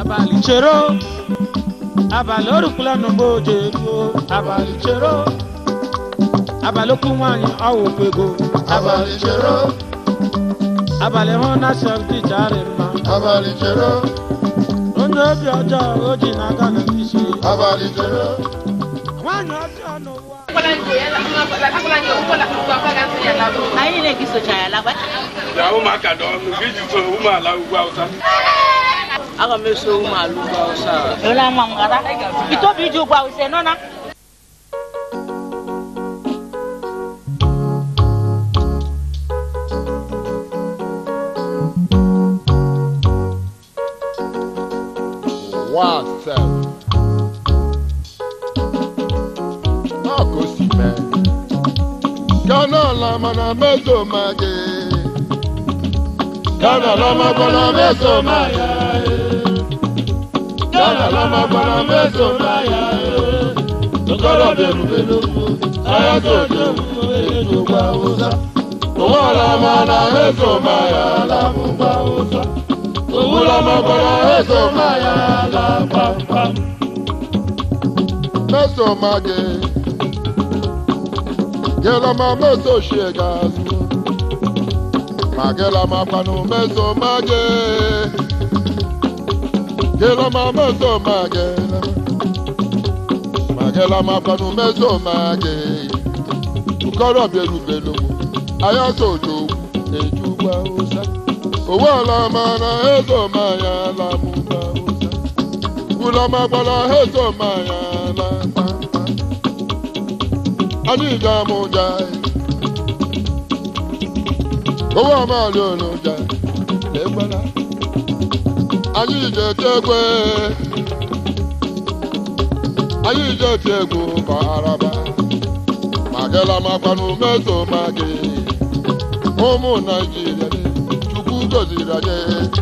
abalị chero abalị orukwula n'ụgbọ oje ruo abalị chero abalị okwu nwaanyị ọwụkwa ego abalị chero abalị hụ na selfdich arị mma abalị chero onye obi ọjọọ o ji na-aga na isi abalị chero nwaanyị ọjọọ n'ụwa ayi ne k'i so caya la ba. ja so o ma la o gba o sa. a ka mɛ so o ma lu gba na. One, kana lama na mezo ye. kana lama kana mezo ye. kana lama kana mezo ye. tokoro belu belu aya to to belu ba uza owo lama na mezo maya lamu ba uza owo lama kana mezo maya lamu ba uza mezo ye. Magela ma meso shegas Magela ma panu meso mage Gela ma meso magela Magela ma panu meso mage Ukoro belu belu Aya sojo ejuwa osa Owo la ma na ezo ma ya la mu ba osa Ula ma bala ezo ma ya la mu adịghị amụ ụja owe ọmali onu ụja egbala anyị je ete anyị je ete egwu ma araba ma gela makwanụ ma gị ụmụ naijiria chukwu goziri anyị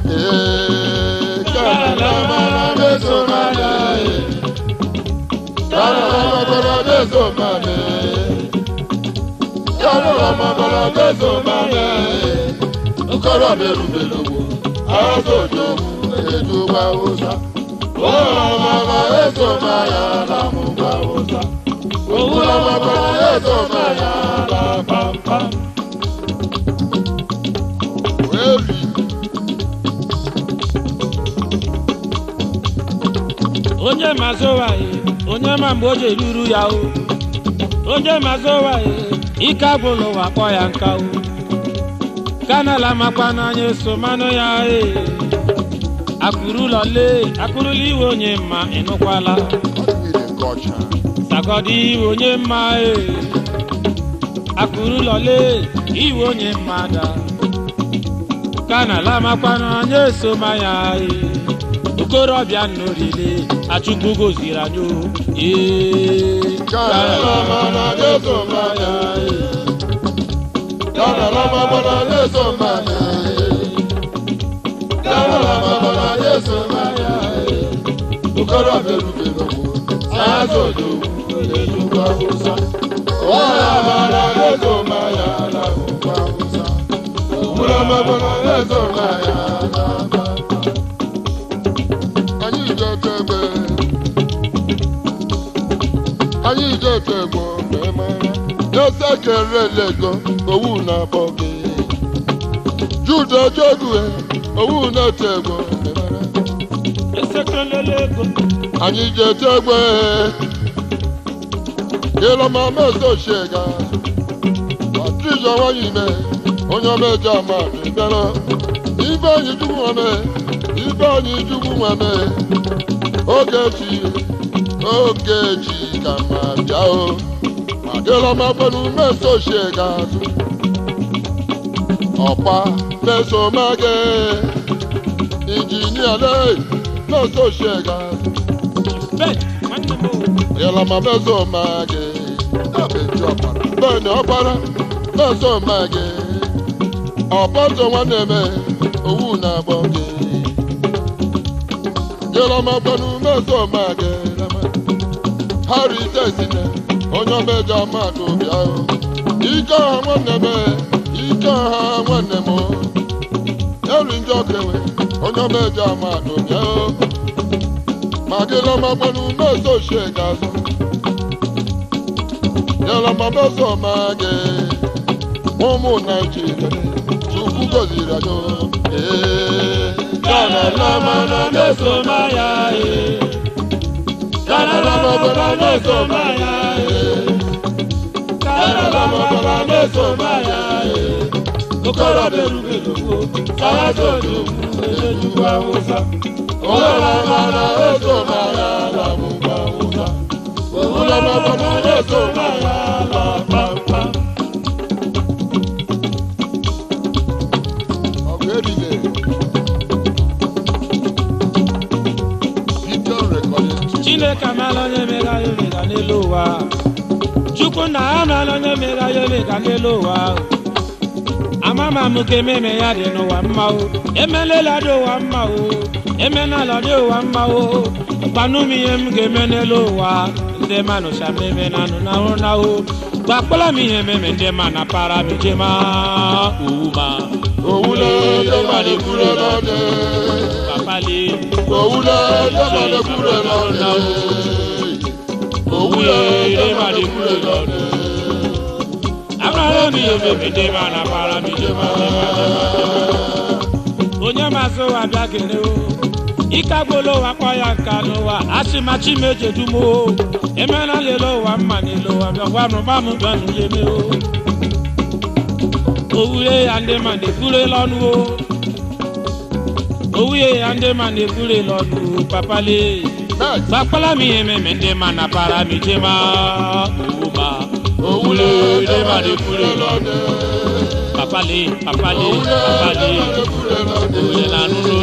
ee bọ̀rọ̀ lẹ́sọ̀ máa mẹ́. Yọ̀rọ̀ ọmọ bọ̀rọ̀ lẹ́sọ̀ máa mẹ́. Nkọ́rọ̀ bẹ̀rù bẹ̀rù wò, àádọ́jọ́ ètò wa ó sá. Owó Onye ma wa onye ma mgbe o ji ya o onye mazi ụwa e, ike agwụla ụwa kpọ ya nka o kanala makwa n'anya eso manụ ya ee akụrụlọle akụrụla iwe onye mma ịnụkwala sagọdị iwe onye mma ee lee iwe onye mma da kanala makwa n'anya eso ma ya ee okorobịa nnorile achụkwu goziri anyị ee okorobịa erubere ụwa saa azọ odo owuwe n'elu ugwu awụsa sekere lego owu na poke judo jogu e owu na tego sekere lego anyị je tegbe ịlọma meso shega patricia nwanyị me onye ọmejọ amadụ bịara ibe anyị chukwu nwame ibe anyị chukwu nwame ogechi ogechi ka ma bịa o yeloma jelọmapenumesochie ga-atụ ọkpa mesomage injinia lei mesochie ga-atụ jelọma mesomage bẹ́ẹ̀ni ọ̀pára mesomage ọ̀pọ̀tọ̀ nwanne me owu oh, na-agbọ gị jelọma penu mesomage heritage onye ọba omeji amatụ bịa ike ọha nwanne m ike ọha nwanne m eri ndị okenwe onye ọba ama omeji amatụ bịa maka ịlọmagbanu mesochie ga-azụ yalamameso ma gị ụmụ naijiria chukwu goziri anyị ee na na na na na na ya na kọ́ra bẹ̀rù bẹ̀rù wo sáyà tó ní òkú lójú àwòsá. Owó làbàlà ètò màyà làbùkù àwòsá. Owó làbàlà ètò màyà. alonye mega yo mega nelowa chukwu na ana alonye mega yo mega nelowa amama muke meme ya dị n'ụwa mma o emelela dị ụwa mma o emenala dị ụwa mma o gbanụm ihe m ga-eme n'elu ụwa ndị mmanụ sa meme na anụ na ahụ na o gbakpọla m ihe meme ndị mma na para m jema owu ma owu lọ́dọ̀ balẹ̀ kúrò lọ́dọ̀. bàbá lè. owu lọ́dọ̀ balẹ̀ kúrò lọ́dọ̀. kúrò ilé má di kúrò lọ́dún. Amúnáwó mi yóò bèbè dé máa nà mi Onye ma so wa bịa kere o, ịkagbolo ụwa kpọ ya nka n'ụwa, asị ma chi m ejedumo o, emela lele ụwa mma n'elu ụwa bịakwa nụ gba m bịa o. Owure ya ndị ma na-ekwurela ọnụ owuye andema ne kule lɔnu papale gbapala mi ye mɛmɛ ndema na para mi je ma jema owuba owule ndema ne kule lɔnu papale papale papale e owule nanu lɔnu.